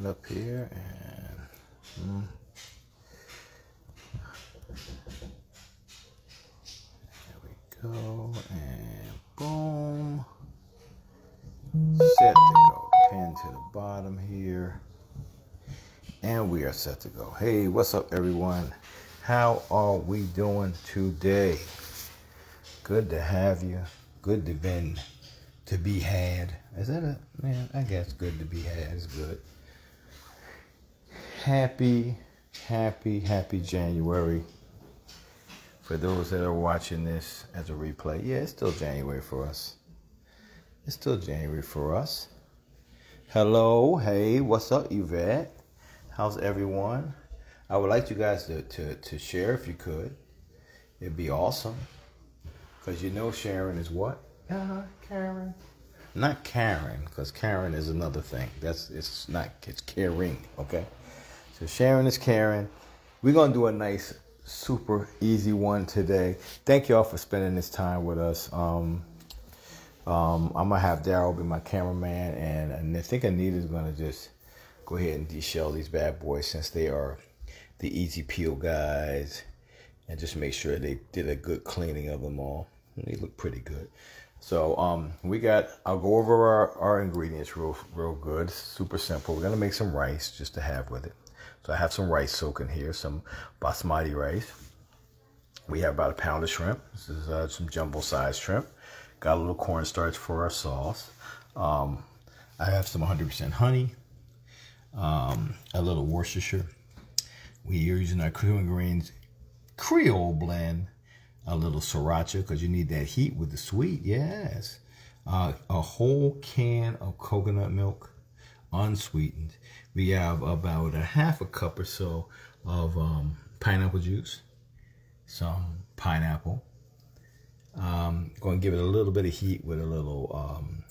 right up here and. Mm, there we go and boom. Set to go. Pin to the bottom here. And we are set to go. Hey, what's up, everyone? How are we doing today? Good to have you. Good to been to be had. Is that a man? I guess good to be had is good. Happy, happy, happy January. For those that are watching this as a replay, yeah, it's still January for us. It's still January for us. Hello, hey, what's up, Yvette? How's everyone? I would like you guys to, to, to share if you could. It'd be awesome. Because you know sharing is what? Uh, Karen. Not Karen, because Karen is another thing. That's it's not it's caring, okay? So sharing is caring. We're gonna do a nice, super easy one today. Thank y'all for spending this time with us. Um, um, I'm gonna have Daryl be my cameraman, and, and I think Anita's gonna just go ahead and deshell these bad boys since they are the easy peel guys, and just make sure they did a good cleaning of them all. They look pretty good. So um, we got. I'll go over our, our ingredients real real good. Super simple. We're gonna make some rice just to have with it. So I have some rice soaking here, some basmati rice. We have about a pound of shrimp. This is uh, some jumbo size shrimp. Got a little cornstarch for our sauce. Um, I have some 100% honey, um, a little Worcestershire. We are using our Creole Greens Creole blend, a little sriracha because you need that heat with the sweet. Yes. Uh, a whole can of coconut milk, unsweetened. We have about a half a cup or so of um, pineapple juice, some pineapple. Um, going to give it a little bit of heat with a little um,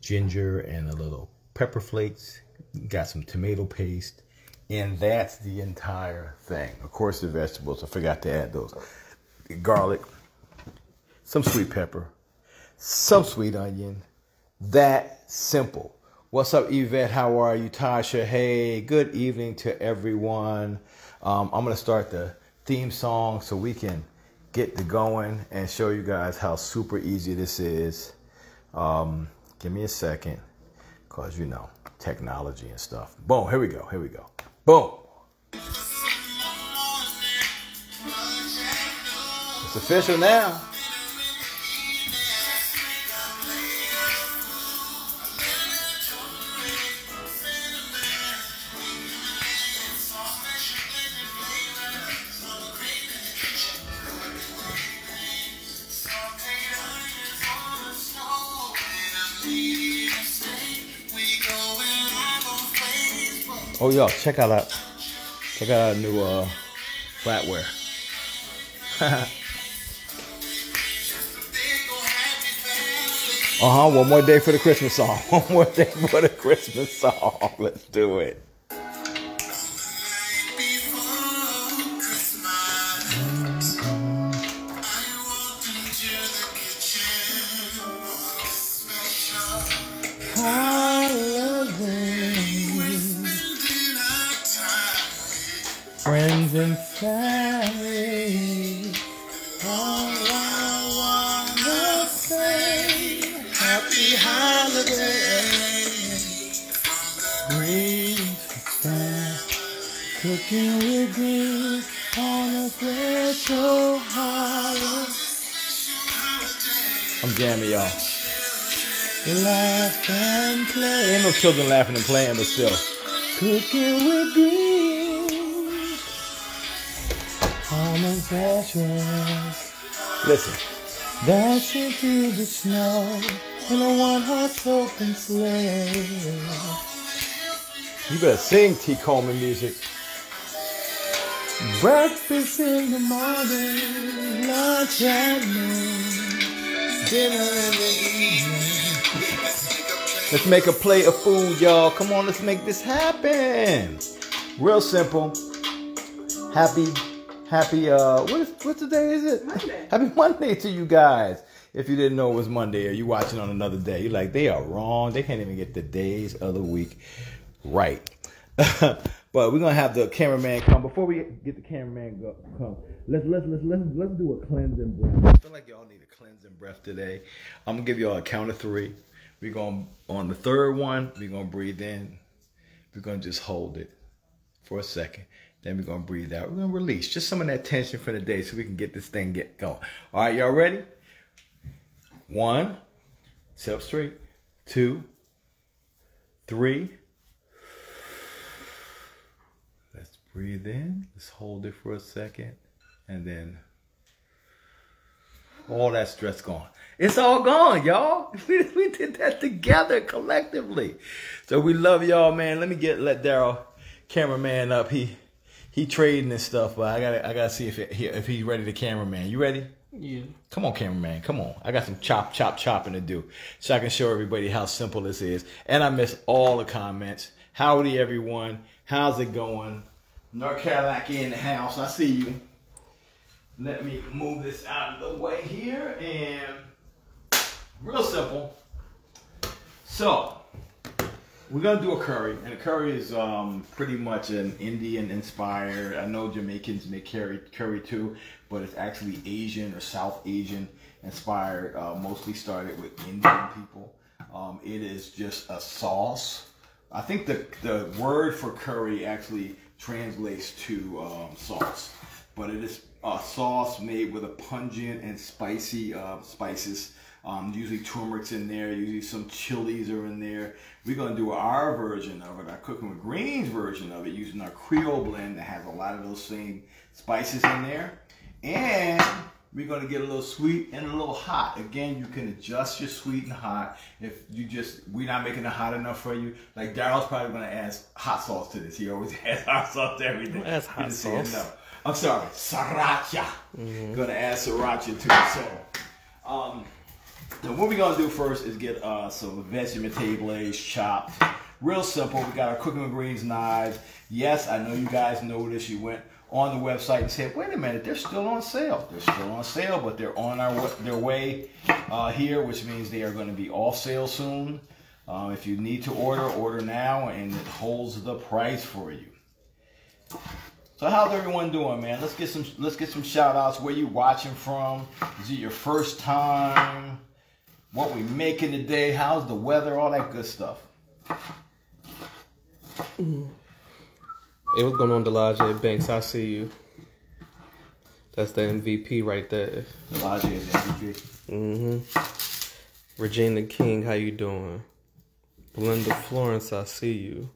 ginger and a little pepper flakes. Got some tomato paste. And that's the entire thing. Of course, the vegetables. I forgot to add those. Garlic, some sweet pepper, some sweet onion. That simple. What's up, Yvette? How are you, Tasha? Hey, good evening to everyone. Um, I'm going to start the theme song so we can get to going and show you guys how super easy this is. Um, give me a second because, you know, technology and stuff. Boom, here we go. Here we go. Boom. It's official now. Oh, y'all, check out that. Check out our new uh, flatware. uh huh. One more day for the Christmas song. One more day for the Christmas song. Let's do it. Children laughing and playing, but still. Cooking with greens. Listen. Dancing through the snow in a one horse open sleigh. You better sing T. Coleman music. Breakfast in the morning, lunch at noon, dinner in the evening. Let's make a plate of food, y'all. Come on, let's make this happen. Real simple. Happy, happy, uh, what is, what's the day is it? Monday. Happy Monday to you guys. If you didn't know it was Monday or you watching on another day, you're like, they are wrong. They can't even get the days of the week right. but we're gonna have the cameraman come before we get the cameraman go, come. Let's let's let's let's let's do a cleansing breath. I feel like y'all need a cleansing breath today. I'm gonna give y'all a count of three. We're gonna on the third one, we're gonna breathe in. We're gonna just hold it for a second. Then we're gonna breathe out. We're gonna release just some of that tension for the day so we can get this thing get going. All right, y'all ready? One, sit up straight. Two, three. Let's breathe in. Let's hold it for a second. And then all that stress gone. It's all gone, y'all. We, we did that together collectively. So we love y'all, man. Let me get let Daryl, cameraman, up. He he trading and stuff, but I gotta I gotta see if it, if he's ready to cameraman. You ready? Yeah. Come on, cameraman. Come on. I got some chop, chop, chopping to do. So I can show everybody how simple this is. And I miss all the comments. Howdy, everyone. How's it going? North Carolina in the house. I see you. Let me move this out of the way here. And real simple. So, we're gonna do a curry, and a curry is um, pretty much an Indian inspired. I know Jamaicans make curry curry too, but it's actually Asian or South Asian inspired. Uh, mostly started with Indian people. Um, it is just a sauce. I think the the word for curry actually translates to um, sauce, but it is a sauce made with a pungent and spicy uh, spices. Um, usually turmeric's in there, usually some chilies are in there. We're gonna do our version of it, our cooking with greens version of it, using our Creole blend that has a lot of those same spices in there. And we're gonna get a little sweet and a little hot. Again, you can adjust your sweet and hot. If you just, we're not making it hot enough for you. Like Daryl's probably gonna add hot sauce to this. He always adds hot sauce to everything. That's hot sauce. No. I'm sorry, sriracha. Mm-hmm. Gonna add sriracha to it. So, um, now what we're gonna do first is get uh, some vegetable blades chopped. Real simple. We got our cooking greens knives. Yes, I know you guys know this. You went on the website and said, "Wait a minute, they're still on sale. They're still on sale, but they're on our their way uh, here, which means they are going to be off sale soon. Uh, if you need to order, order now, and it holds the price for you." So how's everyone doing, man? Let's get some let's get some shout outs. Where you watching from? Is it your first time? What we making today? How's the weather? All that good stuff. Hey, what's going on, Delage Banks? I see you. That's the MVP right there. Delage is MVP. Mm-hmm. Regina King, how you doing? Belinda Florence, I see you.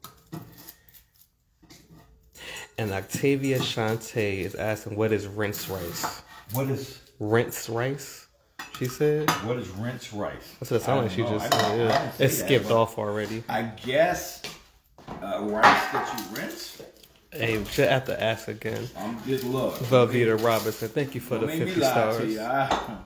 And Octavia Shante is asking, what is rinse rice? What is rinse rice? She said. What is rinse rice? That's what it sounded like she just said. Yeah. It skipped that, off already. I guess uh, rice that you rinse. Hey, we should have to ask again. I'm just look. Velveeta Robinson, thank you for the 50 stars. I,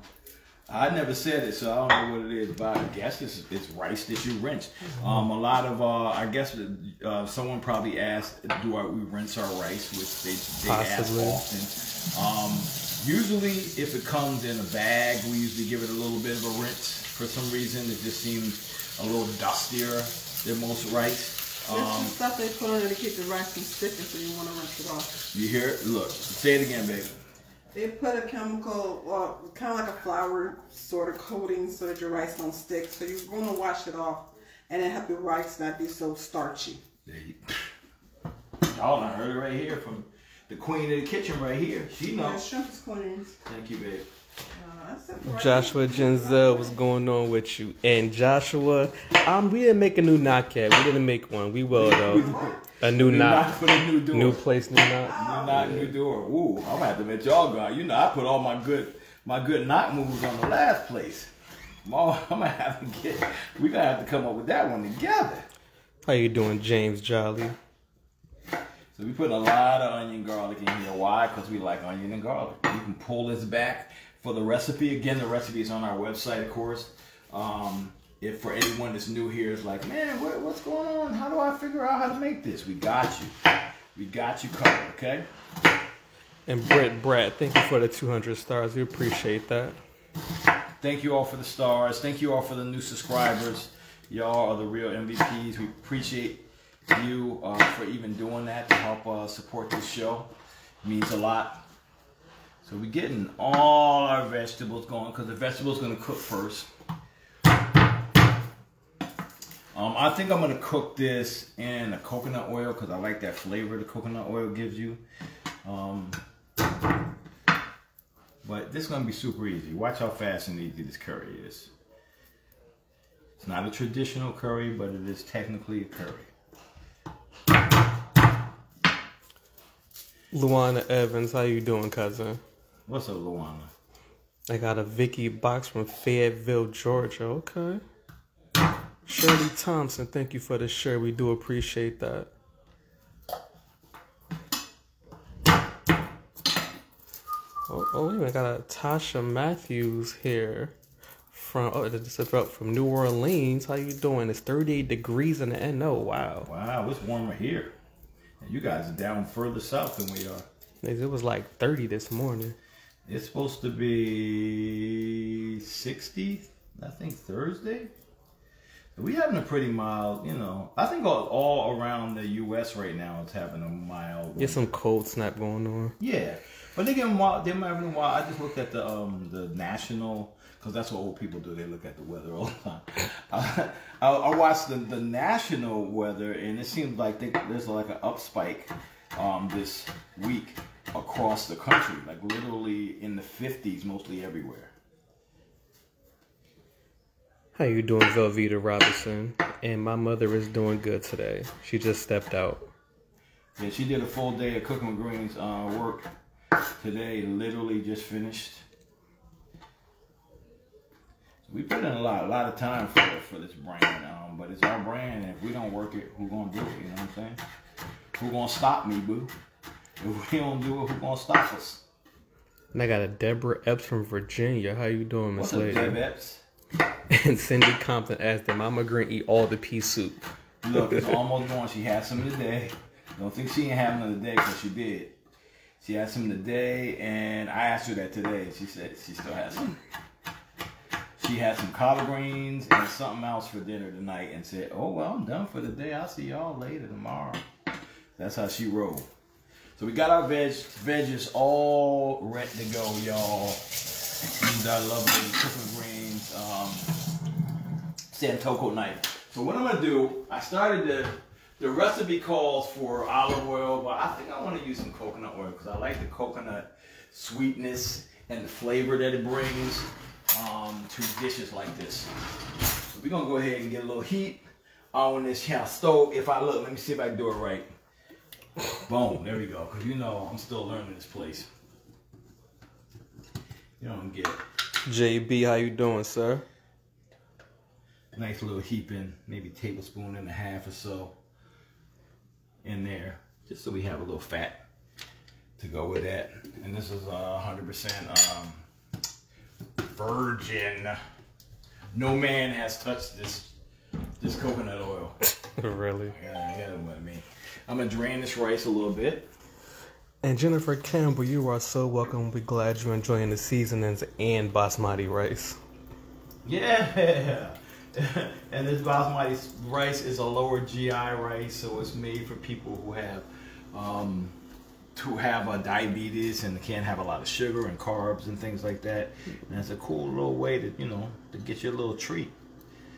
I never said it, so I don't know what it is, but I guess it's, it's rice that you rinse. Um, a lot of, uh, I guess uh, someone probably asked, do I, we rinse our rice, which they, they ask often. Um, usually, if it comes in a bag, we usually give it a little bit of a rinse. For some reason, it just seems a little dustier than most rice. Um, There's some stuff they put on it to keep the rice from sticking, so you want to rinse it off. You hear it? Look, say it again, baby. They put a chemical, well, kind of like a flour sort of coating so that your rice don't stick. So you want to wash it off and then help your rice not be so starchy. Y'all I heard it right here from the queen of the kitchen right here. She knows. Yeah, shrimp queens. Thank you, babe. Joshua Genzel, what's going on with you? And Joshua, um, we didn't make a new knock yet. We didn't make one. We will though. A new, new knock. knock for the new door. New place, new knock. New knock, new door. Ooh, I'm gonna have to let y'all go. You know, I put all my good, my good knock moves on the last place. I'm gonna have to get. We gonna have to come up with that one together. How you doing, James Jolly? So we put a lot of onion garlic in here. Why? Because we like onion and garlic. You can pull this back for the recipe. Again, the recipe is on our website, of course. Um, if for anyone that's new here is like, man, what, what's going on? How do I figure out how to make this? We got you. We got you covered, okay? And Brett, Brett, thank you for the 200 stars. We appreciate that. Thank you all for the stars. Thank you all for the new subscribers. Y'all are the real MVPs. We appreciate you uh, for even doing that to help uh, support this show. It means a lot. So we're getting all our vegetables going because the vegetables gonna cook first. Um, I think I'm gonna cook this in a coconut oil because I like that flavor the coconut oil gives you. Um, but this is gonna be super easy. Watch how fast and easy this curry is. It's not a traditional curry, but it is technically a curry. Luana Evans, how you doing, cousin? What's up, Luana? I got a Vicky box from Fayetteville, Georgia. Okay. Shirley Thompson, thank you for the shirt. We do appreciate that. Oh, oh wait. I got a Tasha Matthews here from oh, this is from New Orleans. How you doing? It's 38 degrees in the NO. Wow. Wow, it's warmer here. And you guys are down further south than we are. It was like 30 this morning. It's supposed to be 60, I think Thursday. We having a pretty mild, you know. I think all, all around the U.S. right now it's having a mild. Get some cold snap going on. Yeah, but they getting wild. They're having wild. I just looked at the um the national because that's what old people do. They look at the weather all the time. I, I, I watched the, the national weather, and it seems like they, there's like an up spike um this week across the country, like literally in the 50s, mostly everywhere. How you doing, Velveeta Robinson? And my mother is doing good today. She just stepped out. Yeah, she did a full day of cooking with greens uh, work today. Literally just finished. We put in a lot, a lot of time for for this brand, um, but it's our brand, and if we don't work it, who gonna do it? You know what I'm saying? Who gonna stop me, boo? If we don't do it, who gonna stop us? And I got a Deborah Epps from Virginia. How you doing, Miss What's up, Lady? Deb Epps? And Cindy Compton asked them, Mama Green eat all the pea soup. Look, it's almost gone. She had some today. Don't think she ain't have another day because she did. She had some today, and I asked her that today. and She said she still has some. She had some collard greens and something else for dinner tonight, and said, "Oh well, I'm done for the day. I'll see y'all later tomorrow." That's how she rolled. So we got our veg veggies all ready to go, y'all. These are lovely cooking greens. Um, Santoku knife. So what I'm gonna do, I started the the recipe calls for olive oil, but I think I want to use some coconut oil because I like the coconut sweetness and the flavor that it brings um, to dishes like this. So we're gonna go ahead and get a little heat on this here stove. If I look, let me see if I can do it right. Boom, there we go. Cause you know I'm still learning this place. You don't get it. JB, how you doing, sir? nice little heaping, maybe tablespoon and a half or so in there, just so we have a little fat to go with that. And this is uh, 100% um, virgin. No man has touched this this coconut oil. really? Yeah, yeah, what I mean. I'm gonna drain this rice a little bit. And Jennifer Campbell, you are so welcome. We're glad you're enjoying the seasonings and basmati rice. Yeah. and this basmati rice is a lower GI rice, so it's made for people who have um, who have a diabetes and can't have a lot of sugar and carbs and things like that. And it's a cool little way to you know to get you a little treat.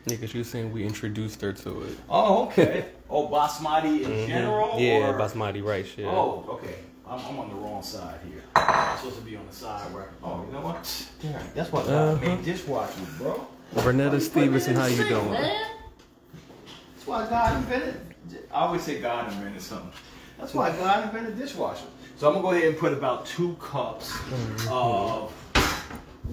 Yeah, because you saying we introduced her to it. Oh, okay. oh, basmati in general. Yeah, or? basmati rice. Yeah. Oh, okay. I'm, I'm on the wrong side here. I'm supposed to be on the side where. Oh, you know what? Yeah, that's what Uh-huh. God made dishwashers, bro. Vernetta Stevenson, how you doing? man. That's why God invented. I always say God invented something. That's why God invented dishwasher. So I'm gonna go ahead and put about two cups mm-hmm. of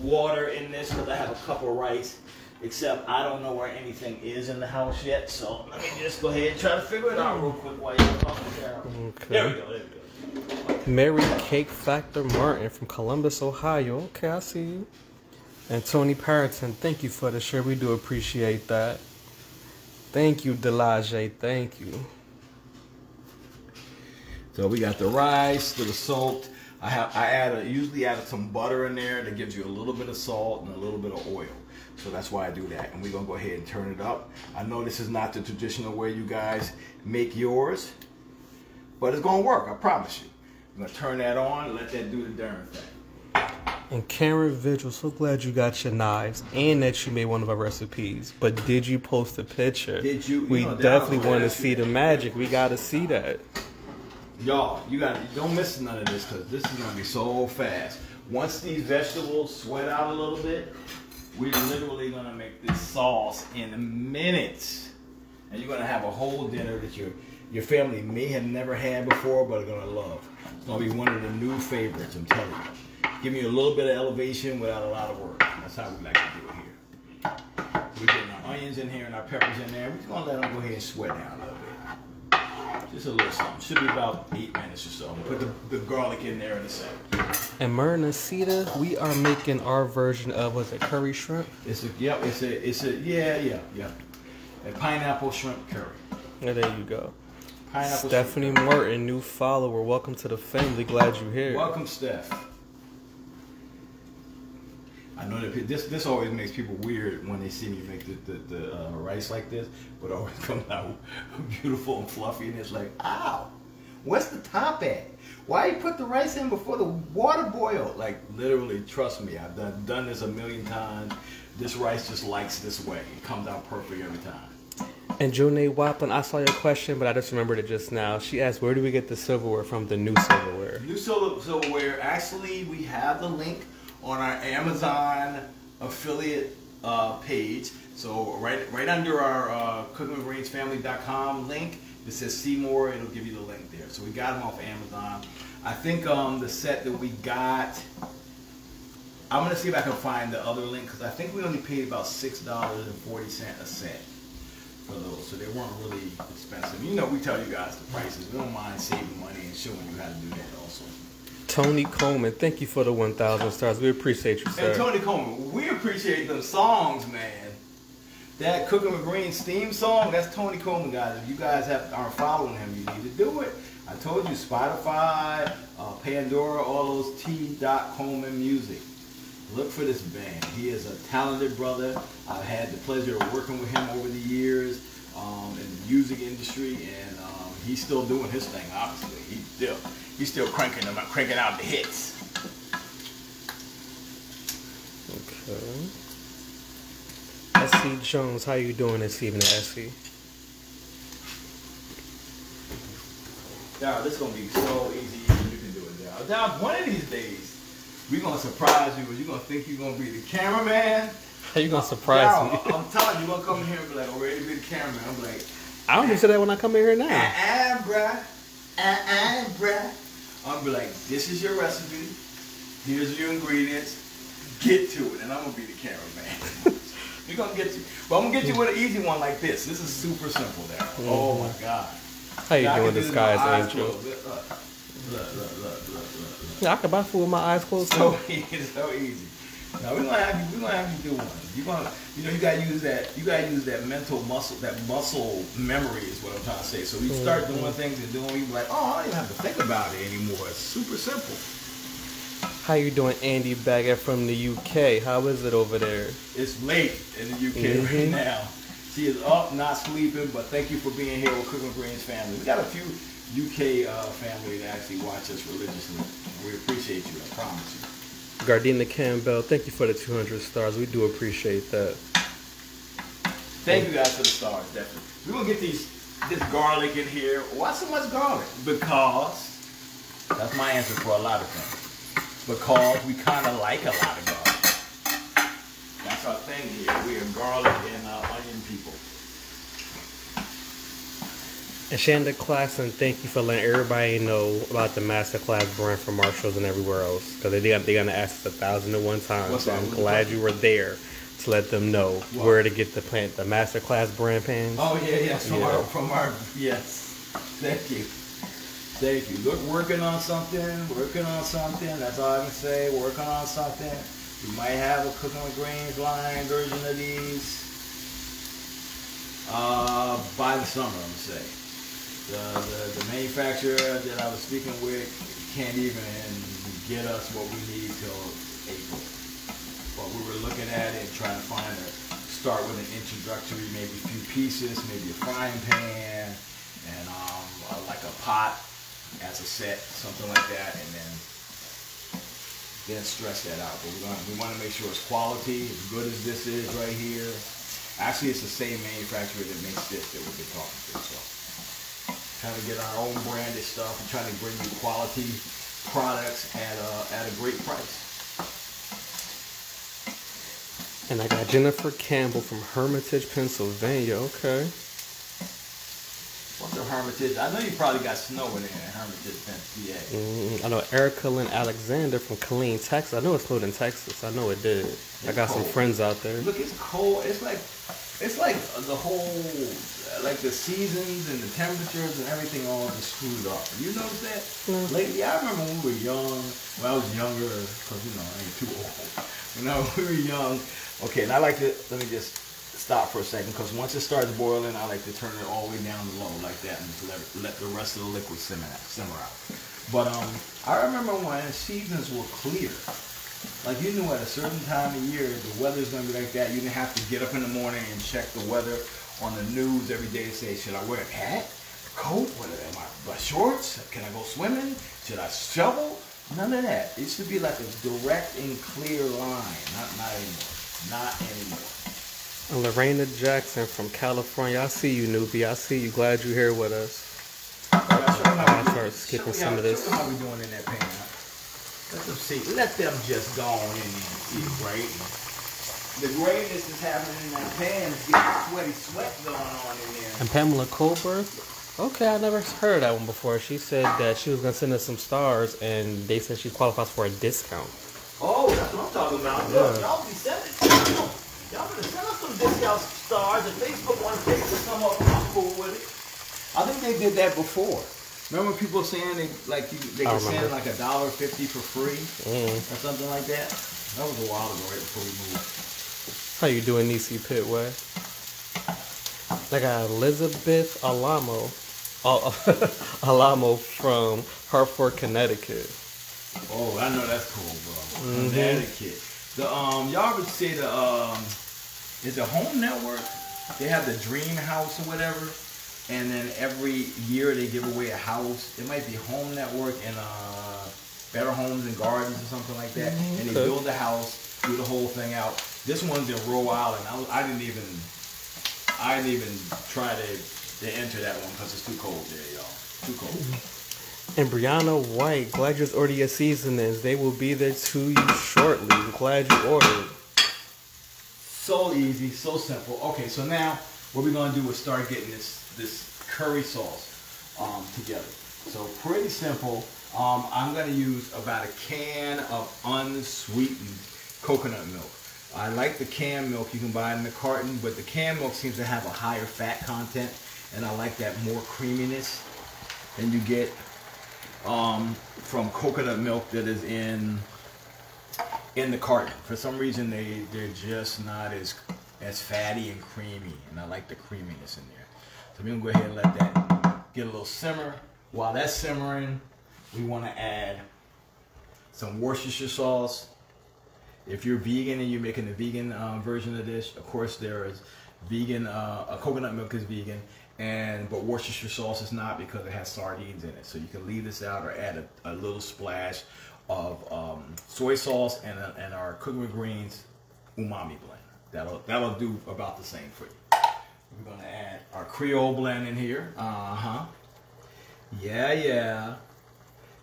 water in this because I have a cup of rice. Except I don't know where anything is in the house yet, so let me just go ahead and try to figure it out real quick while you're talking. Carol. Okay. There we go. There we go. Mary Cake Factor Martin from Columbus, Ohio. Okay, I see you. And Tony Parroton, thank you for the shirt. We do appreciate that. Thank you, Delage. Thank you. So we got the rice, the salt. I have I add a, usually add some butter in there that gives you a little bit of salt and a little bit of oil. So that's why I do that. And we're gonna go ahead and turn it up. I know this is not the traditional way you guys make yours, but it's gonna work, I promise you. I'm gonna turn that on, and let that do the darn thing. And Karen Vigil, so glad you got your knives and that you made one of our recipes. But did you post a picture? Did you- you We know, definitely want to see the magic. We got to see that. Y'all, you got don't miss none of this because this is gonna be so fast. Once these vegetables sweat out a little bit, we're literally gonna make this sauce in minutes, and you're gonna have a whole dinner that your your family may have never had before, but are gonna love. It's gonna be one of the new favorites. I'm telling you. Give me a little bit of elevation without a lot of work. That's how we like to do it here. We're getting our onions in here and our peppers in there. We're just gonna let them go ahead and sweat down a little bit. Just a little something. Should be about eight minutes or so. Put the, the garlic in there in a second. And Myrna Sita, we are making our version of was it curry shrimp? It's a yep. It's a it's a yeah yeah yeah. A pineapple shrimp curry. Yeah, there you go. Pineapple Stephanie. Martin, new follower. Welcome to the family. Glad you're here. Welcome, Steph. I know that this this always makes people weird when they see me make the the, the uh, rice like this, but it always comes out beautiful and fluffy, and it's like, ow, what's the top at? Why you put the rice in before the water boiled? Like literally, trust me, I've done done this a million times. This rice just likes this way. It comes out perfect every time. And Jonay Waplin, I saw your question, but I just remembered it just now. She asked, "Where do we get the silverware from? The new silverware?" New silver silverware. Actually, we have the link on our Amazon affiliate uh, page. So right right under our uh, link, it says see more. It'll give you the link there. So we got them off Amazon. I think um, the set that we got. I'm gonna see if I can find the other link because I think we only paid about six dollars and forty cent a set for those, so they weren't really expensive. You know, we tell you guys the prices. We don't mind saving money and showing you how to do that. Tony Coleman, thank you for the 1,000 stars. We appreciate you, sir. And Tony Coleman, we appreciate the songs, man. That Cooking with Greens theme song, that's Tony Coleman, guys. If you guys have, aren't following him, you need to do it. I told you, Spotify, uh, Pandora, all those T. Coleman music. Look for this band. He is a talented brother. I've had the pleasure of working with him over the years um, in the music industry, and um, he's still doing his thing. Obviously, he's still he's still cranking them, I'm cranking out the hits. Okay. Essie Jones, how you doing this evening, Essie? Darryl, this is gonna be so easy. You can do it, Darryl. Darryl, one of these days, we're gonna surprise you. and You're gonna think you're gonna be the cameraman. How you gonna surprise Darryl, me? I'm telling you, you're gonna come in here and be like, I'm ready to be the cameraman. I'm like, I don't even say that when I come in here now. uh-uh, bruh. Uh-uh, bruh. I'm be like, this is your recipe. Here's your ingredients. Get to it. And I'm gonna be the cameraman. You're gonna get you. But I'm gonna get you with an easy one like this. This is super simple, Darryl. Mm-hmm. Oh my God. How you Now doing, can do this with my disguised eyes angel? Look, look, look, look, look, look. Yeah, I can buy food with my eyes closed. So easy, so easy. Now we're gonna have you. We're gonna have you do one. You gonna, you know, you gotta use that. You gotta use that mental muscle, that muscle memory is what I'm trying to say. So you start doing things and doing, you be like, oh, I don't even have to think about it anymore. It's super simple. How you doing, Andy Baggett from the UK? How is it over there? It's late in the UK right Mhm. now. She is up, not sleeping. But thank you for being here with Cooking Greens family. We got a few UK uh, family that actually watch us religiously. We appreciate you. I promise you. Gardena Campbell, thank you for the 200 stars. We do appreciate that. Thank you guys for the stars, definitely. We're gonna get these this garlic in here. Why so much garlic? Because that's my answer for a lot of things. Because we kind of like a lot of garlic. That's our thing here. We are garlic and uh, onion people. And Shanda Claxton, thank you for letting everybody know about the masterclass brand for Marshalls and everywhere else. Because they, they're going to ask us a thousand and one times. What's so that? I'm What's glad that? you were there to let them know What? where to get the plant, the masterclass brand pans. Oh yeah, yes, from Yeah. our from our yes. Thank you. Thank you. Look, working on something, working on something. That's all I can say. Working on something. We might have a cooking with greens line version of these uh, by the summer. I'm gonna say. The, the the manufacturer that I was speaking with can't even get us what we need till April but we were looking at it trying to find a start with an introductory, maybe a few pieces, maybe a frying pan, and um, uh, like a pot as a set, something like that, and then then stress that out. But gonna, we want to make sure it's quality, as good as this is right here. Actually, it's the same manufacturer that makes this that we've been talking to. So, trying to get our own branded stuff and trying to bring you quality products at a, at a great price. And I got Jennifer Campbell from Hermitage, Pennsylvania. Okay. What's the Hermitage? I know you probably got snow in there in Hermitage, Pennsylvania. Mm, I know Erica Lynn Alexander from Killeen, Texas. I know it snowed in Texas. I know it did. I got some friends out there. Look, it's cold. It's like, it's like the whole, like the seasons and the temperatures and everything all just screwed up. You notice that? No. Lately, I remember when we were young, when I was younger, because, you know, I ain't too old. When I, we were young, okay, and I like to, let me just stop for a second, because once it starts boiling, I like to turn it all the way down low like that and just let, let the rest of the liquid simmer out. Simmer out. But um, I remember when seasons were clear. Like you knew at a certain time of year the weather's gonna be like that. You didn't have to get up in the morning and check the weather on the news every day say, should I wear a hat, a coat, what am I, my shorts? Can I go swimming? Should I shovel? None of that. It should be like a direct and clear line. Not not anymore. Not anymore. And Lorena Jackson from California. I see you, newbie. I see you. Glad you're here with us. I'll start skipping some of this. How we doing in that pan. Let them see. Let them just go on in and the grate. The grayness is happening in that pan. It's getting sweaty sweat going on in there. And Pamela Colbert. Okay, I never heard that one before. She said that she was gonna send us some stars, and they said she qualifies for a discount. Oh, that's what I'm talking about. Look, y'all be sending. Y'all better send us some discount stars. If Facebook wants to come up, I'm cool with it. I think they did that before. Remember people saying they like you, they I could send like a dollar fifty for free Mm. or something like that. That was a while ago, right before we moved. How you doing, Nisi Pitway? I got Elizabeth Alamo, Al- Alamo from Hartford, Connecticut. Oh, I know that's cool, bro. Connecticut. The um, y'all would say the um, is it Home Network? They have the Dream House or whatever, and then every year they give away a house. It might be Home Network and uh, Better Homes and Gardens or something like that. And they build the house, do the whole thing out. This one's in Rhode Island. I, I didn't even, I didn't even try to, to enter that one because it's too cold there, y'all. Too cold. And Brianna White, glad you ordered your seasonings. They will be there to you shortly. I'm glad you ordered. So easy, so simple. Okay, so now what we're gonna do is start getting this this curry sauce um, together. So pretty simple. Um, I'm gonna use about a can of unsweetened coconut milk. I like the canned milk you can buy in the carton, but the canned milk seems to have a higher fat content, and I like that more creaminess than you get um, from coconut milk that is in in the carton. For some reason, they they're just not as as fatty and creamy, and I like the creaminess in there. So we're gonna go ahead and let that get a little simmer. While that's simmering, we want to add some Worcestershire sauce. If you're vegan and you're making a vegan uh, version of this, of course there is vegan. Uh, coconut milk is vegan, and but Worcestershire sauce is not because it has sardines in it. So you can leave this out or add a, a little splash of um, soy sauce and, uh, and our cooking greens umami blend. That'll that'll do about the same for you. We're gonna add our Creole blend in here. Uh huh. Yeah, yeah.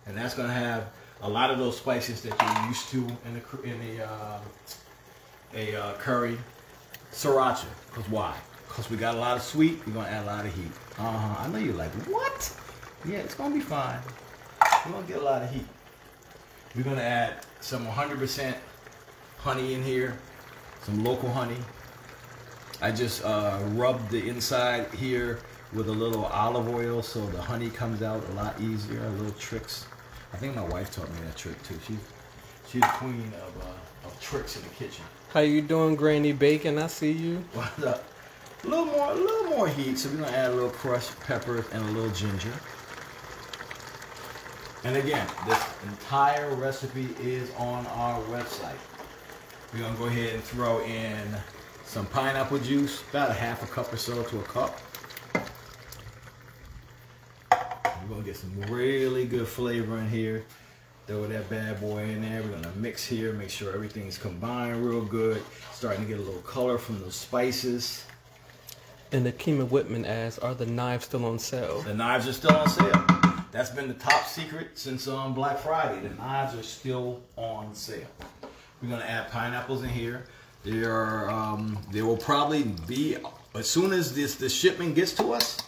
And that's gonna have a lot of those spices that you're used to in the in the uh, a uh, curry. Sriracha. Cause why? Cause we got a lot of sweet. We're gonna add a lot of heat. Uh huh. I know you're like what? Yeah, it's gonna be fine. We're gonna get a lot of heat. We're gonna add some 100% honey in here, some local honey. I just uh, rubbed the inside here with a little olive oil so the honey comes out a lot easier. A little tricks. I think my wife taught me that trick too. She, she's queen of, uh, of tricks in the kitchen. How you doing, Granny Bacon? I see you. What's up? A little more, a little more heat. So we're gonna add a little crushed pepper and a little ginger. And again, this entire recipe is on our website. We're gonna go ahead and throw in some pineapple juice, about a half a cup or so to a cup. We're gonna get some really good flavor in here. Throw that bad boy in there. We're gonna mix here, make sure everything's combined real good. Starting to get a little color from those spices. And Akima Whitman asks, are the knives still on sale? The knives are still on sale. That's been the top secret since um, Black Friday. The knives are still on sale. We're gonna add pineapples in here. There are, um, there will probably be as soon as this the shipment gets to us,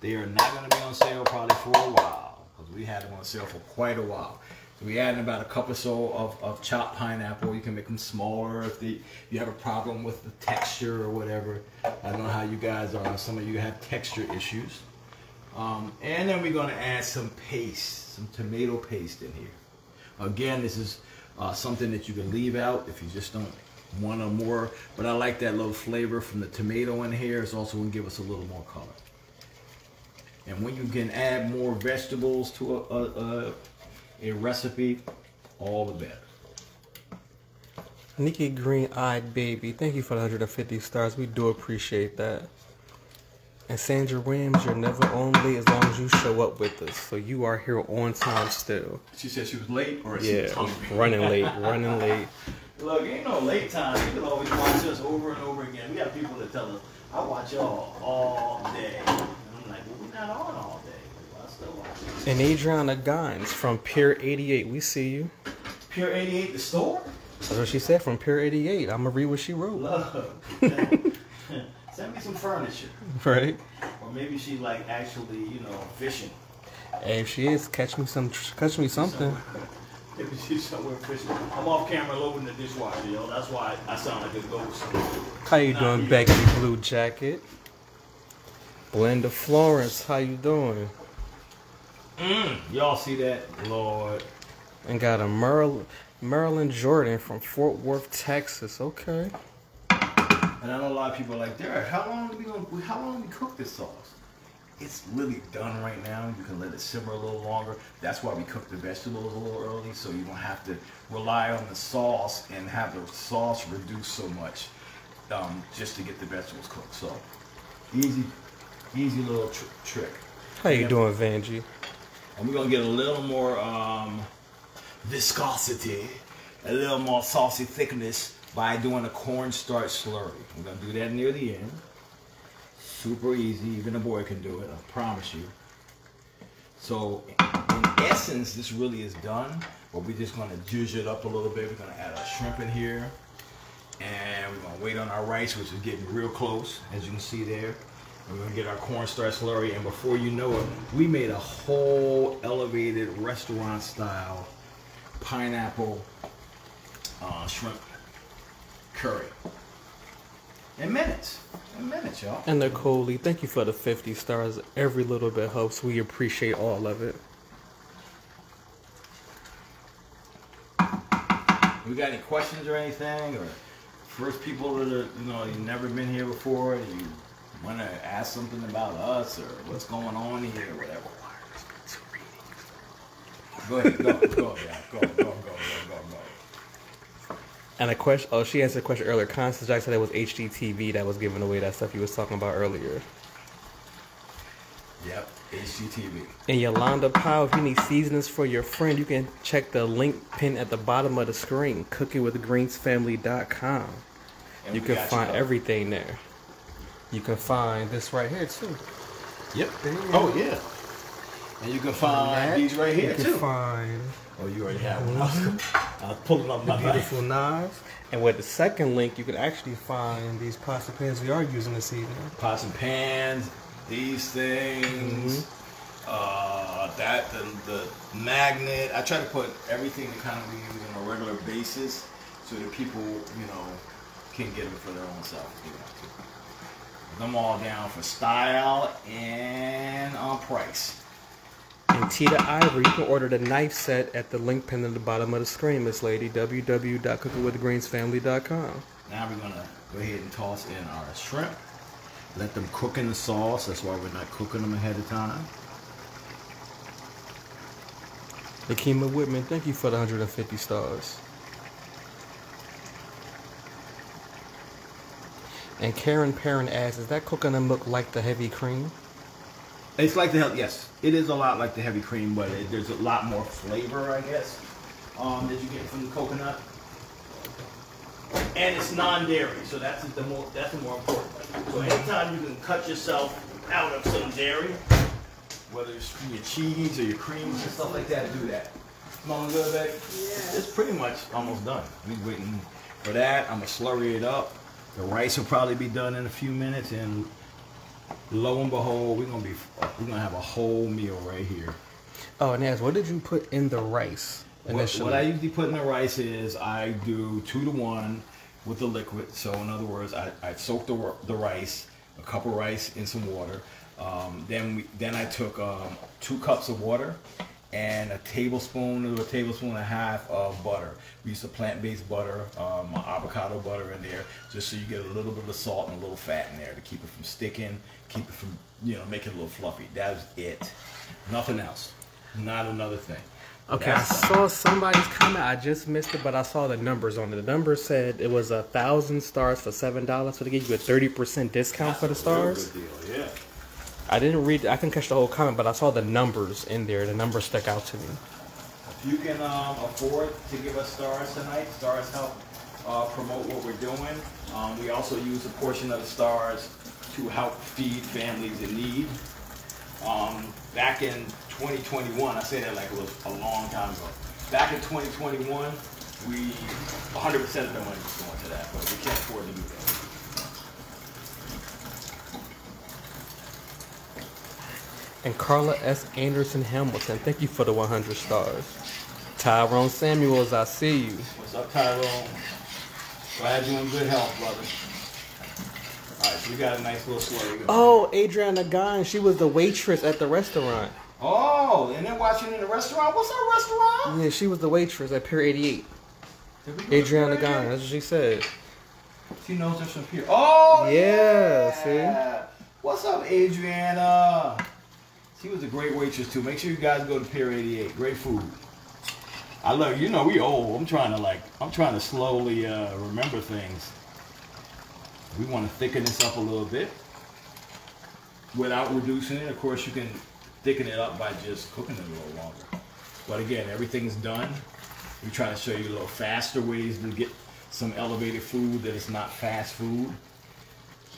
they are not gonna be on sale probably for a while because we had them on sale for quite a while. So we adding about a cup or so of, of chopped pineapple. You can make them smaller if the, you have a problem with the texture or whatever. I don't know how you guys are. Some of you have texture issues. Um, and then we're gonna add some paste, some tomato paste in here. Again, this is uh, something that you can leave out if you just don't want or more. But I like that little flavor from the tomato in here. It's also gonna give us a little more color. And when you can add more vegetables to a, a, a, a recipe, all the better. Nikki Green Eyed Baby, thank you for the 150 stars. We do appreciate that. And Sandra Williams, you're never on late as long as you show up with us. So you are here on time still. She said she was late, or Yeah, running late, running late. Look, ain't no late time. You can always watch us over and over again. We got people that tell us, I watch y'all all day. And I'm like, well, we're not on all day. Well, I still watch you. And Adriana Gines from Pier 88, we see you. Pier 88, the store? That's what she said from Pier 88. I'm gonna read what she wrote. Love. Send me some furniture. Right? Or maybe she like actually, you know, fishing. Hey, if she is, catch me some, catch me something. Maybe she's somewhere fishing. I'm off camera loading the dishwasher, yo. That's why I sound like a ghost. How you Nah, doing, yeah. Becky Blue Jacket? Blenda Florence, how you doing? Y'all see that? Lord. And got a Merle, Marilyn Jordan from Fort Worth, Texas. Okay. And I know a lot of people are like, Derek, how long are we gonna how long do we cook this sauce? It's really done right now. You can let it simmer a little longer. That's why we cook the vegetables a little early, so you don't have to rely on the sauce and have the sauce reduce so much um, just to get the vegetables cooked. So easy, easy little tr- trick. How you doing, Vanjie? And we're gonna get a little more um, viscosity, a little more saucy thickness by doing a cornstarch slurry. We're gonna do that near the end. Super easy, even a boy can do it, I promise you. So in essence, this really is done, but we're just gonna juice it up a little bit. We're gonna add our shrimp in here. And we're gonna wait on our rice, which is getting real close, as you can see there. We're gonna get our cornstarch slurry, and before you know it, we made a whole elevated restaurant style pineapple uh, shrimp curry. In minutes. In minutes, y'all. And Nicole thank you for the 50 stars. Every little bit helps. We appreciate all of it. We got any questions or anything, or first people that are, you know, you've never been here before, you want to ask something about us or what's going on here, whatever. Go ahead, go, go, yeah, go, go, go, go, go, go. And a question, oh, she answered a question earlier. Constance Jack said it was HGTV that was giving away that stuff you was talking about earlier. Yep, HGTV. And Yolanda Powell, if you need seasonings for your friend, you can check the link pin at the bottom of the screen, cookingwithgreensfamily.com. And You can find covered. everything there. You can find this right here too. Yep. Oh yeah. And you can find these right here you can too. find oh, you already have one. I was, pulling up my beautiful knives. And with the second link, you can actually find these pots and pans we are using this evening. Pots and pans, these things, uh, that the, the magnet. I try to put everything that kind of we use on a regular basis, so that people, you know, can get them for their own self. want to. Them all down for style and on price. And Tita Ivory, you can order the knife set at the link pinned at the bottom of the screen, Miss Lady. www.cookingwithgreensfamily.com. Now we're gonna go ahead and toss in our shrimp. Let them cook in the sauce. That's why we're not cooking them ahead of time. Nakima Whitman, thank you for the 150 stars. And Karen Parent asks, is that coconut milk like the heavy cream? It's like the yes, it is a lot like the heavy cream, but it, there's a lot more flavor, I guess, um, that you get from the coconut. And it's non-dairy, so that's the more that's the more important. So anytime you can cut yourself out of some dairy, whether it's your cheese or your creams and stuff like that, do that. Smelling good, babe? Yeah. It's pretty much almost done. We waiting for that. I'm gonna slurry it up. The rice will probably be done in a few minutes, and lo and behold, we're gonna be we're gonna have a whole meal right here. Oh, ask, what did you put in the rice What, initially? what I usually put in the rice is I do two to one with the liquid. So in other words, I, I soak the the rice, a cup of rice in some water. Um, then we then I took um, two cups of water and a tablespoon to a tablespoon and a half of butter. We use a plant-based butter, um, avocado butter in there, just so you get a little bit of salt and a little fat in there to keep it from sticking, keep it from you know make it a little fluffy. That is it. Nothing else. Not another thing. Okay, I saw somebody's comment. I just missed it, but I saw the numbers on it. The numbers said it was a thousand stars for seven dollars, so they gave you a thirty percent discount for the That's a stars. good deal, yeah. I didn't read. I couldn't catch the whole comment, but I saw the numbers in there. The numbers stuck out to me. If you can um, afford to give us stars tonight, stars help uh, promote what we're doing. Um, we also use a portion of the stars to help feed families in need. Um, back in 2021, I say that like it was a long time ago. Back in 2021, we 100% of the money was going to that, but we can't afford to do that. And Carla S. Anderson Hamilton, thank you for the 100 stars. Tyrone Samuels, I see you. What's up, Tyrone? Glad you're in good health, brother. All right, so we got a nice little slurry. going. Oh, Adriana Guy, she was the waitress at the restaurant. Oh, and then watching in the restaurant. What's our restaurant? Yeah, she was the waitress at Pier 88. Did we go Adriana there? That's what she said. She knows us some Pier. Oh, Yeah, yeah. What's up, Adriana? She was a great waitress too. Make sure you guys go to Pier 88. Great food. I love you know we old. I'm trying to like I'm trying to slowly uh, remember things. We want to thicken this up a little bit without reducing it. Of course, you can thicken it up by just cooking it a little longer. But again, everything's done. We try to show you a little faster ways to get some elevated food that is not fast food.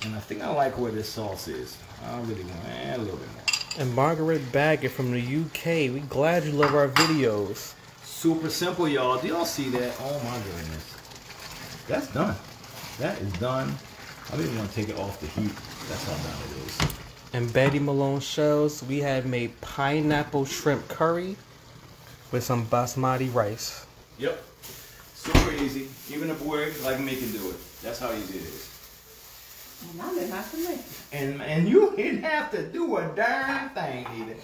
And I think I like where this sauce is. I really want to add a little bit more. And Margaret Baggett from the UK, we glad you love our videos. Super simple, y'all. Do y'all see that? Oh my goodness. That's done. That is done. I didn't want to take it off the heat. That's how done it is. And Betty Malone shows we have made pineapple shrimp curry with some basmati rice. Yep. Super easy. Even a boy like me can do it. That's how easy it is. And I didn't have to make it. And and you didn't have to do a darn thing either.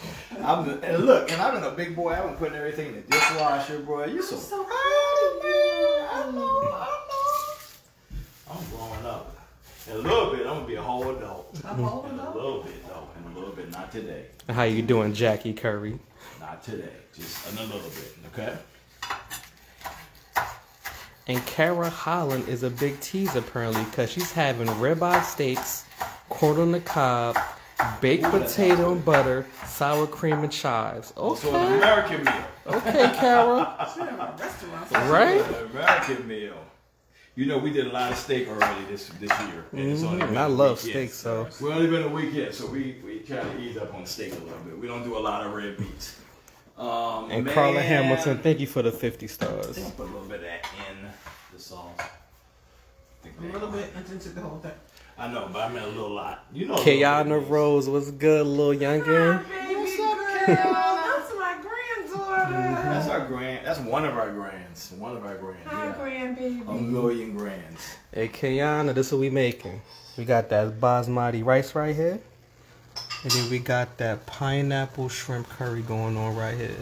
I'm and look, and I've been a big boy. I've been putting everything in the dishwasher, boy. You're so, I'm so proud of me. I proud of you. know, I know. I'm growing up. In a little bit, I'm gonna be a whole adult. I'm old In a mm-hmm. little bit, though. In a little bit, not today. How you doing, Jackie Curry? Not today. Just in a little bit, okay? And Kara Holland is a big tease apparently because she's having ribeye steaks, corn on the cob, baked potato and butter, sour cream and chives. Also, an Okay, American meal. okay, Kara. She have a restaurant. Right? American meal. You know, we did a lot of steak already this this year. and it's only Mhm, been I love steak, yet. so- We've only been a week yet, so we, we try to ease up on steak a little bit. We don't do a lot of red meats. Um, And man, Carla Hamilton, thank you for the 50 stars. Put a little bit of that in the sauce. A little bit into the whole thing. I know, but I meant a little lot. You know, a little Kiana. Rose was good, little youngin. baby What's up, girl. That's my granddaughter. That's our grand. That's one of our grands. One of our grands. Hi, yeah. grandbaby. A million grands. Hey, Kiana, this is what we making. We got that basmati rice right here. And then we got that pineapple shrimp curry going on right here.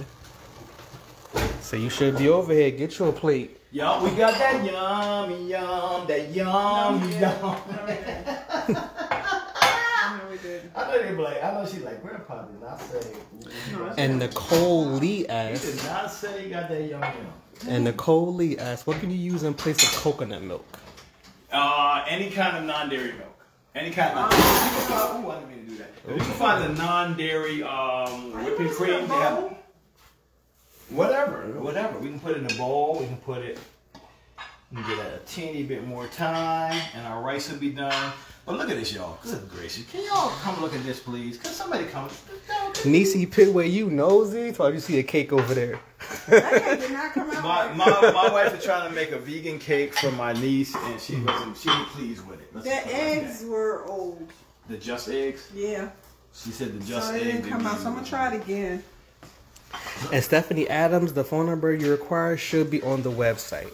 So you should be over here. Get your plate. Y'all, we got that yummy yum, that yum yum. No. I know they be like, I know she's like, Grandpa did not say. And Nicole Lee He asked, did not say you got that yum yum. and Nicole Lee asked, what can you use in place of coconut milk? Uh, any kind of non-dairy milk. Any kind of. Oh, I didn't mean to do that. If you can find the non-dairy um, whipping cream, they have. Whatever, whatever. We can put it in a bowl. We can put it. We can get a teeny bit more time, and our rice will be done. But look at this, y'all. Good gracious. Can y'all come look at this, please? Can somebody come? Nisi Pitway, you nosy? Thought you see a cake over there. That cake did not come out. My, my, my wife is trying to make a vegan cake for my niece, and she wasn't she wasn't pleased with it. Let's The just put it like eggs were old. The just eggs. Yeah. She said the just so eggs. didn't come out. So I'm gonna try it again. And Stephanie Adams, the phone number you require should be on the website.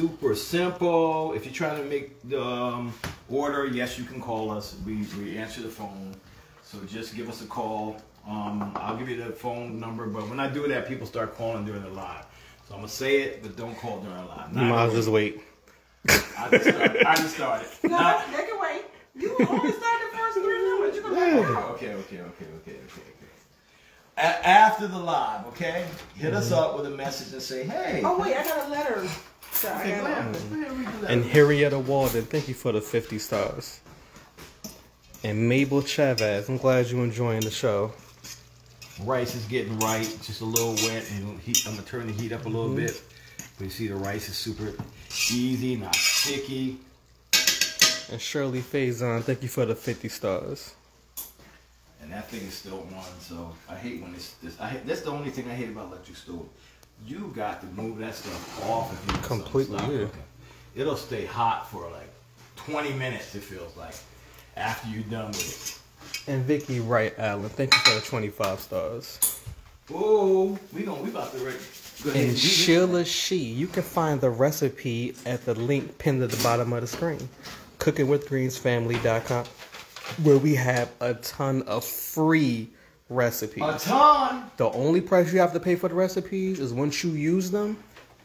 Super simple. If you're trying to make the um, order, yes, you can call us. We we answer the phone. So just give us a call. Um, I'll give you the phone number, but when I do that, people start calling during the live. So I'm gonna say it, but don't call during the live. You might as well just wait. I just started. I just started. No, Not- they can wait. You only started the first three numbers. You can wait. Okay, okay, okay, okay, okay, okay. After the live, okay? Hit us up with a message and say, hey. Oh wait, I got a letter. So I got ahead. a- Go ahead, read the letter. And Harrietta Walden, thank you for the 50 stars. And Mabel Chavez, I'm glad you're enjoying the show. rice is getting right, just a little wet, and heat, I'm gonna turn the heat up a little mm-hmm. bit. But you see, the rice is super easy, not sticky. And Shirley Faison, thank you for the 50 stars. And that thing is still on, so I hate when it's this. I that's the only thing I hate about electric stove. You got to move that stuff off if you Completely, yeah. It'll stay hot for like 20 minutes. It feels like after you're done with it. And Vicky Wright Allen, thank you for the 25 stars. Oh, we gon' we about to ready. And. Sheila She, you can find the recipe at the link pinned at the bottom of the screen. CookingWithGreensFamily.com, where we have a ton of free recipes. a ton. The only price you have to pay for the recipes is once you use them,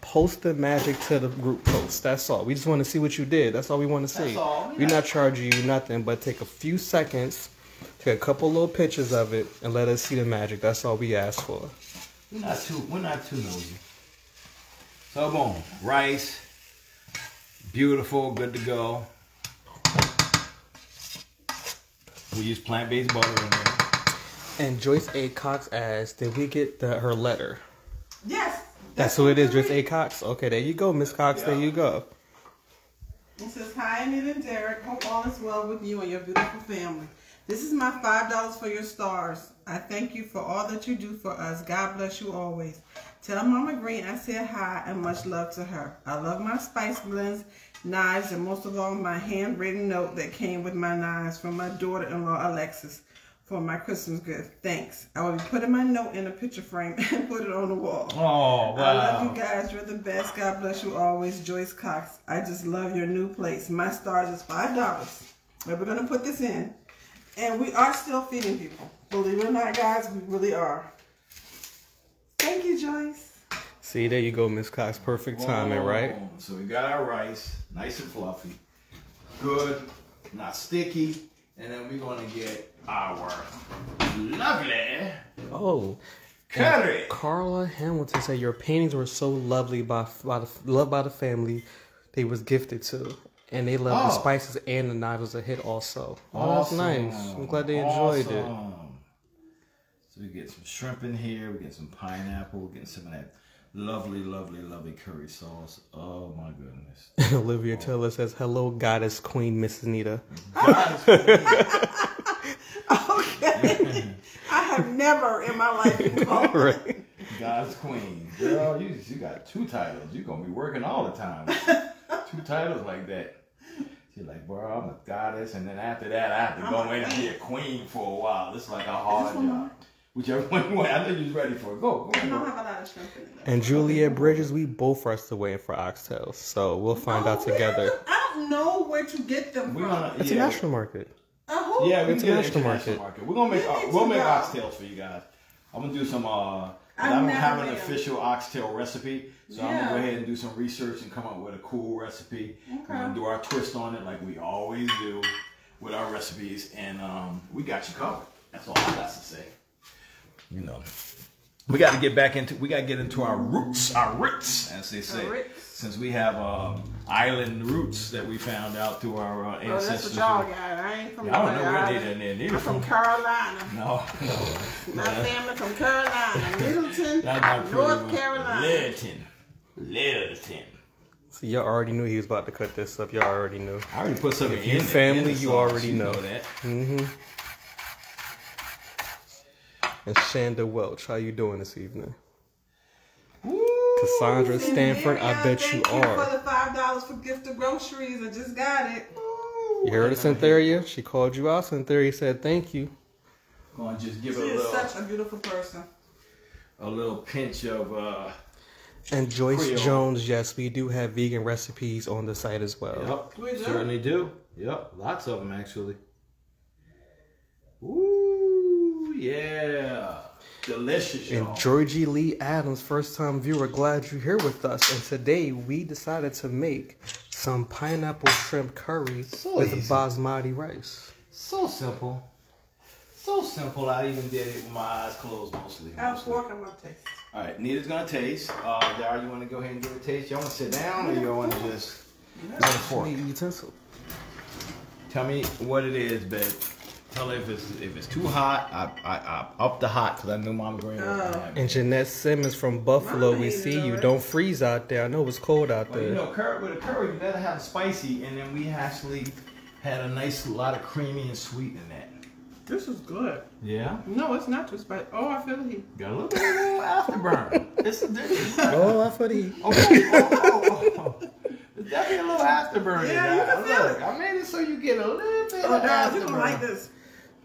post the magic to the group post. That's all. We just want to see what you did. That's all we want to see. That's all. We're not charging you nothing, but take a few seconds, take a couple little pictures of it, and let us see the magic. That's all we ask for. We're not too we're not too nosy. So boom, rice, beautiful, good to go. We use plant-based butter in there. And Joyce A. Cox asked, did we get the, her letter? Yes. That's who it is, Joyce A. Cox. Okay, there you go, Miss Cox. There you go. It says, Hi, Anita and Derek. Hope all is well with you and your beautiful family. This is my $5 for your stars. I thank you for all that you do for us. God bless you always. Tell Mama Green I said hi and much love to her. I love my spice blends, knives, and most of all, my handwritten note that came with my knives from my daughter in law, Alexis, for my Christmas gift. Thanks. I will be putting my note in a picture frame and put it on the wall. Oh wow. I love you guys. You're the best. God bless you always. Joyce Cox. I just love your new place. My stars is five dollars. But we're gonna put this in. And we are still feeding people. Believe it or not, guys, we really are. Thank you, Joyce. See, there you go, Miss Cox. Perfect timing, right? So we got our rice, nice and fluffy, good, not sticky, and then we're gonna get our lovely Oh. curry. Carla Hamilton said your paintings were so lovely by, by the loved by the family they was gifted to. And they love the Oh. spices and the knives a hit also. Oh, that's nice. I'm glad they enjoyed it. So we get some shrimp in here, we get some pineapple, we get some of that lovely, lovely, lovely curry sauce. Oh my goodness. Olivia Taylor says, Hello, goddess queen, Miss Anita. Okay. I have never in my life been called. right. God's queen. Girl, you, you got two titles. You're gonna be working all the time. two titles like that. She's like, bro, I'm a goddess, and then after that, I have to go in and be a queen for a while. This is like a hard one job. Whichever one you want. I know you're ready for it. Go, go, I don't have a lot of shrimp in it. And Juliet Bridges, we both are still waiting for oxtails. So we'll find out Oh, where together. I don't know where to get them We're from. gonna, It's yeah, a national market. Yeah, we can get an International international market. market. We're gonna make We uh, we'll make oxtails for you guys. I'm gonna do some uh. I don't have an official oxtail recipe, so I'm gonna go ahead and do some research and come up with a cool recipe. We're Okay. gonna do our twist on it like we always do with our recipes, and um, we got you covered. That's all I got to say. You know. we got to get back into we got to get into our roots, our roots, as they say. Our roots. Since we have um, island roots that we found out through our uh, Oh, that's what ancestors. y'all got. I ain't from I don't know where they done there. Neither I'm from from Carolina. no, no. My family from Carolina, Middleton, That's not North. Carolina. Littleton, Littleton. So y'all already knew he was about to cut this up. Y'all already knew. I already put something If in you family, in you already you know. that. Mm-hmm. And Shanda Welch, how you doing this evening? Cassandra Stanford, I bet you Thank you are. for the five dollars for gift of groceries. I just got it. You heard of Cyntharia? She called you out. Cyntharia said thank you. Go on, just give She it a is such a beautiful person. a little pinch of. uh And Joyce Creole. Jones, yes, we do have vegan recipes on the site as well. Yep, We do. certainly do. Yep, lots of them actually. Ooh, yeah, delicious, y'all. And Georgie Lee Adams, first time viewer, glad you're here with us. And today we decided to make some pineapple shrimp curry So with easy. basmati rice. So simple, so simple. I even did it with my eyes closed mostly. How's mostly. fork? I'm gonna taste. All right, Nita's gonna taste. Uh, Dara, you want to go ahead and give it a taste? Y'all want to sit down or you want to just? Use a fork. Need utensil. Tell me what it is, babe. Tell her if it's if it's too hot. I I, I up the hot because I knew Mama Green was gonna have oh. it. And Jeanette Simmons from Buffalo, Mama we see you. already. Don't freeze out there. I know it's cold out Well, you know, curry with a curry, you gotta have spicy, and then we actually had a nice lot of creamy and sweet in that. This is good. Yeah, No, it's not too spicy. Oh, I feel the heat. got a little bit of afterburn. it's a different. Oh, I for the Oh, oh, oh, oh. There's definitely a little afterburn Yeah, you can feel Look, I made it so you get a little bit Oh, of Dad, you afterburn. gonna like this.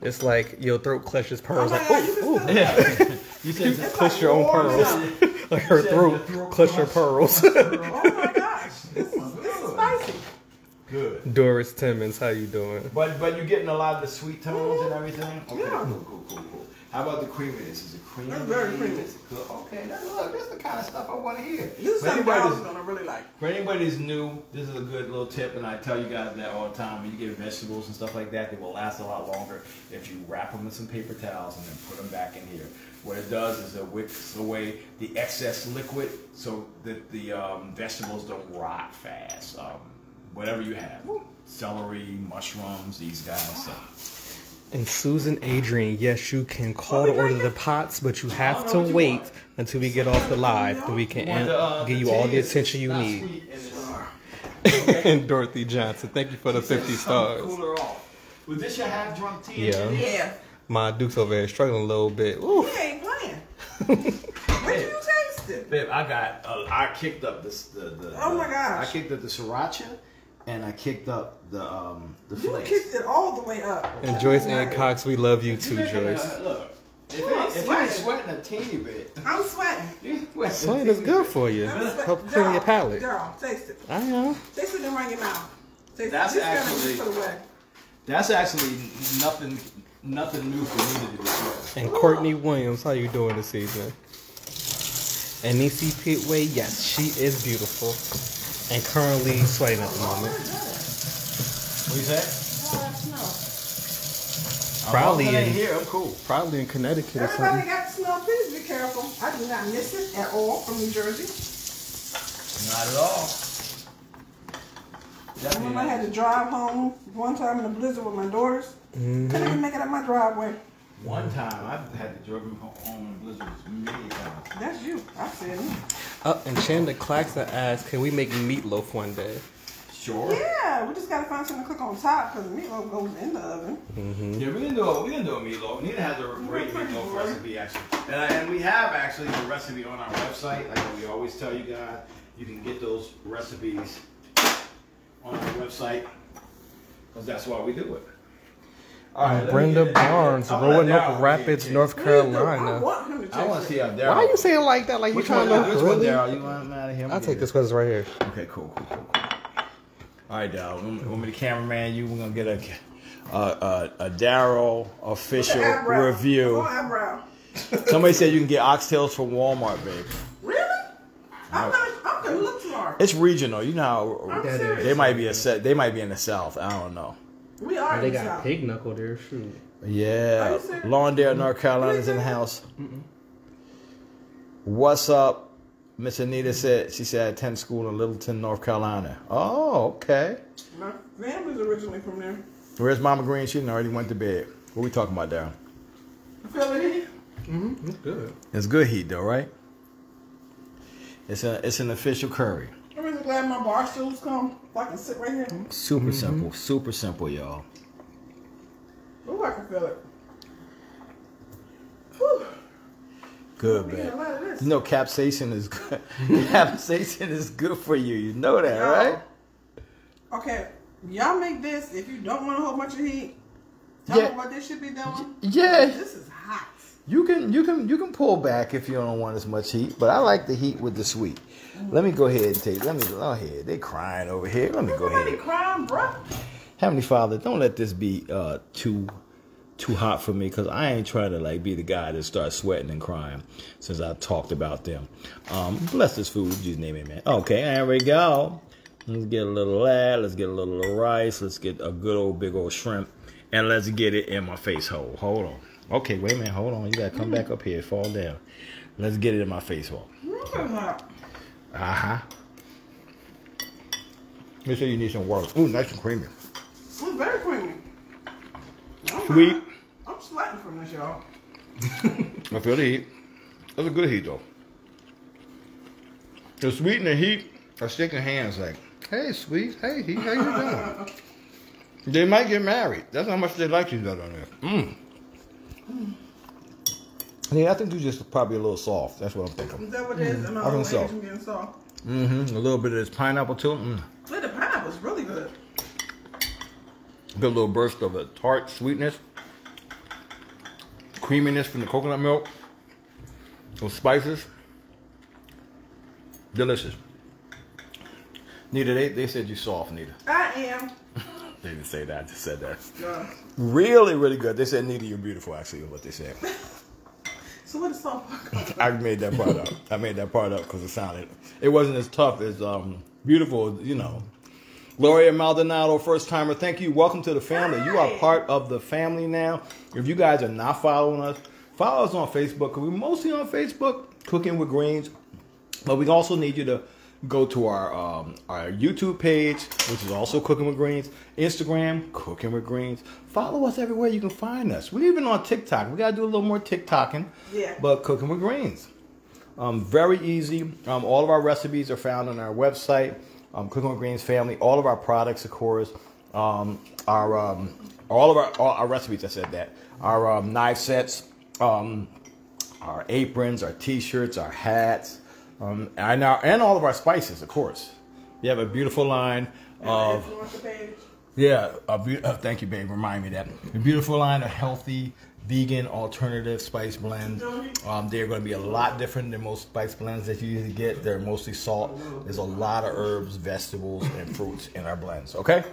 It's like your throat clutches Oh pearls. my like, God, you ooh, can ooh. feel it. Yeah. you said It's Clutch your own pearls. like her throat, your throat clutch her clutch. pearls. Oh my gosh, this is, this is spicy. Good. Doris Timmons, how you doing? But but you're getting a lot of the sweet tones and everything. Okay, Yeah. cool, cool, cool, cool. How about the creaminess? Is it creamy? That's very creamy. Is it good? Okay, now look, this is the kind of stuff I want to hear. This is For something anybody Daryl's that's- gonna really like. For anybody who's new, this is a good little tip, and I tell you guys that all the time. When you get vegetables and stuff like that, they will last a lot longer if you wrap them in some paper towels and then put them back in here. What it does is it wicks away the excess liquid so that the um, vegetables don't rot fast. Um, whatever you have, celery, mushrooms, these guys. So. And Susan Adrian, yes, you can call to order the pots, but you have to wait until we get off the live, and we can Want the, uh, give you all the attention you need. and Dorothy Johnson, thank you for the 50 Something stars. Cooler off. Was this your half drunk tea? Yeah. Yeah, My Duke's over here struggling a little bit. Ooh. he ain't playing. Where did you taste it? Babe, I got. Uh, I kicked up this. The, the, Oh my the- gosh. I kicked up the sriracha, and I kicked up the um the You flakes. kicked it all the way up. And Joyce Ann Cox, we love you too, making a- Joyce. look, if, Ooh, it, I'm if you're sweating. sweating a teeny bit, I'm sweating. you're sweating. Sweat a is good bit. for you. I'm. Help clean your palate. Daryl, taste it. I know. Taste it and run your mouth. Taste That's it. Actually- gotta put it away. That's actually nothing. Nothing new for me to do. sweat. And Courtney Williams, how you doing this season? And Nisi Pitway, yes, she is beautiful. And currently sweating at the moment. What you say? Oh, that's snow. Probably I'm in- here. I'm cool. Probably in Connecticut or Everybody something. got snow. Please be careful. I do not miss it at all from New Jersey. Not at all. I remember I had to drive home one time in a blizzard with my daughters. Couldn't even mm-hmm. make it up my driveway. One time I've had to drive him home in blizzards many times. That's you. I said it. Oh, uh, and Chanda Claxton asked, can we make meatloaf one day? Sure. Yeah, we just gotta find something to cook on top because the meatloaf goes in the oven. Mm-hmm. Yeah, we're gonna do a we're gonna do a meatloaf. Nina has a great pretty meatloaf boy. recipe actually, and, I, and we have actually the recipe on our website. Like we always tell you guys, you can get those recipes on our website because that's why we do it. All right, Brenda Barnes, I'm Roanoke Rapids, get. North Please. I Carolina. want him to taste I want to see how Daryl. Why are you saying like that? Like you Which trying one? to Which one, really? Daryl? You want him out of here? I'm I'll take this because it's right here. Okay, cool, cool, cool, cool. All right, Daryl. Want want me the cameraman? You? We're gonna get a a, a, a Daryl official Eyebrow. review. Come eyebrow. Somebody said you can get oxtails from Walmart, babe. Really? I'm gonna, I'm gonna look tomorrow. It's regional. You know how I'm That is- serious. they might be a set. They might be in the south. I don't know. We are in They got South. pig knuckle there, shoot. Yeah, you serious? Lawndale, North Carolina's in the house. What's up? Miss Anita said she said I attend school in Littleton, North Carolina. Oh, okay. My family's originally from there. Where's Mama Green? She done already went to bed. What we talking about, Daryl? Feel it? Mm-hmm. It's good. It's good heat though, right? It's a it's an official curry. I'm really glad my bar stools come. If I can sit right here. Super mm-hmm. simple, super simple, y'all. Ooh, I can feel it. Whew. Good, I'm eating a man. lot of. You know, capsaicin is good. capsaicin is good for you. You know that, Y'all, right? Okay, y'all make this if you don't want a whole bunch of heat. Tell Yeah. me what this should be doing. Yeah. This is hot. You can you can you can pull back if you don't want as much heat, but I like the heat with the sweet. Let me go ahead and take. Let me go ahead. They crying over here. Let me go ahead. crying, bro. Heavenly Father, don't let this be uh, too too hot for me because I ain't trying to like be the guy that starts sweating and crying since I talked about them. Um, bless this food, in Jesus name, amen. Okay, there we go. Let's get a little of that. Let's get a little of rice. Let's get a good old big old shrimp, and let's get it in my face hole. Hold on. Okay, wait a minute. Hold on. You gotta come back up here. Fall down. Let's get it in my face hot. Uh huh. They say you need some water. Ooh, nice and creamy. It's very creamy. I'm Sweet. hot. I'm sweating from this, y'all. I feel the heat. That's a good heat though. The sweet and the heat are shaking hands like, hey sweet, hey heat, how you doing? they might get married. That's how much they like each other on there. Mmm. Yeah, I think you're just probably a little soft. That's what I'm thinking. Is that what it is? Am I think so. getting soft? Mm-hmm. A little bit of this pineapple too. Mm. Wait, the pineapple's really good. Good little burst of a tart sweetness. Creaminess from the coconut milk. Those spices. Delicious. Nita, they, they said you soft, Nita. I am. They didn't say that, I just said that. Really, really good. They said, Nita, you're beautiful, actually, is what they said. so what is soft? I made that part up. I made that part up because it sounded, it wasn't as tough as um, beautiful, you know. Gloria Maldonado, first timer, thank you. Welcome to the family. You are part of the family now. If you guys are not following us, follow us on Facebook. We're mostly on Facebook, Cooking with Greens. But we also need you to go to our um, our YouTube page, which is also Cooking with Greens. Instagram, Cooking with Greens. Follow us everywhere you can find us. We're even on TikTok. We gotta do a little more TikToking. Yeah. But Cooking with Greens. Um, very easy. Um, all of our recipes are found on our website, um, Cooking with Greens Family. All of our products, of course, um, our um, all of our all our recipes. I said that our um, knife sets, um, our aprons, our T-shirts, our hats, um, and our, and all of our spices, of course. We have a beautiful line of yeah, a be- uh, thank you, babe. Remind me that a beautiful line of healthy, vegan, alternative spice blends. Um, they're going to be a lot different than most spice blends that you usually get. They're mostly salt. There's a lot of herbs, vegetables, and fruits in our blends. Okay.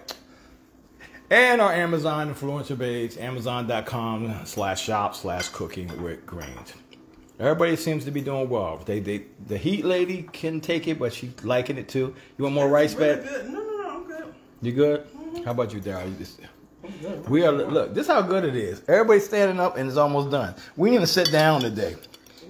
And our Amazon influencer page, amazon.com slash shop slash cooking with greens. Everybody seems to be doing well. They, they, the heat lady can take it, but she's liking it too. You want more rice, Really good. No, no, no, I'm good. You good? How about you, Daryl? We are look. This is how good it is. Everybody's standing up and it's almost done. We need to sit down today.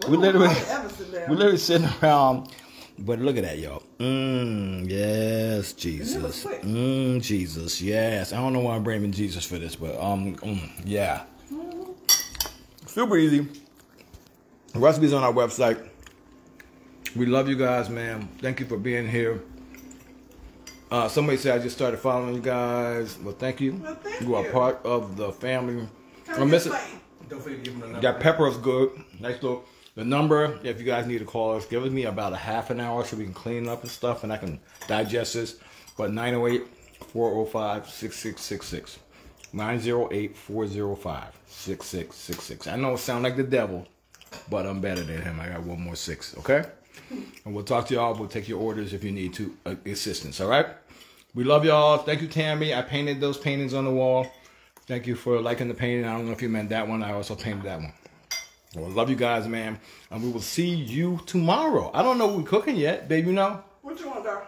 We literally, will I ever sit down? we literally sitting around. But look at that, y'all. Mmm, yes, Jesus. Mmm, Jesus, yes. I don't know why I'm blaming Jesus for this, but um, mm, yeah. Super easy. The recipes on our website. We love you guys, man. Thank you for being here. Uh, somebody said I just started following you guys. Well, thank you. Well, thank you are you. part of the family. Tell I'm me missing. Don't forget to give them the That pepper is good. Nice little. The number, if you guys need to call us, give me about a half an hour so we can clean up and stuff and I can digest this. But 908 405 6666. 908 405 6666. I know it sounds like the devil, but I'm better than him. I got one more six, okay? And we'll talk to y'all. We'll take your orders if you need to uh, assistance, all right? We love y'all. Thank you, Tammy. I painted those paintings on the wall. Thank you for liking the painting. I don't know if you meant that one. I also painted that one. Well, love you guys, man. And we will see you tomorrow. I don't know what we're cooking yet, babe. You know? What you want, girl?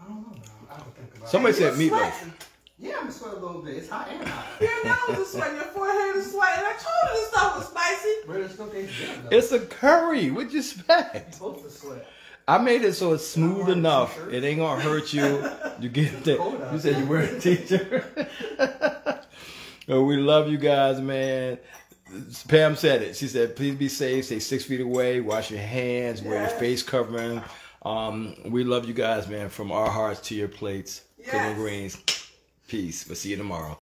I don't know. I have to think about Somebody You're said meatloaf. Sweating. Yeah, I'm sweating a little bit. It's hot and hot. Your nose is sweating, your forehead is sweating. I told you this stuff was spicy. Where the smoke ain't. It's a curry. What you expect? supposed to sweat. I made it so it's smooth enough. It ain't gonna hurt you. You get that. cold out You said you wear a t-shirt. Oh, we love you guys, man. Pam said it. She said, "Please be safe. Stay six feet away. Wash your hands. Wear your face covering." Um, we love you guys, man. From our hearts to your plates. Cooking Yes. greens. Peace. We'll see you tomorrow.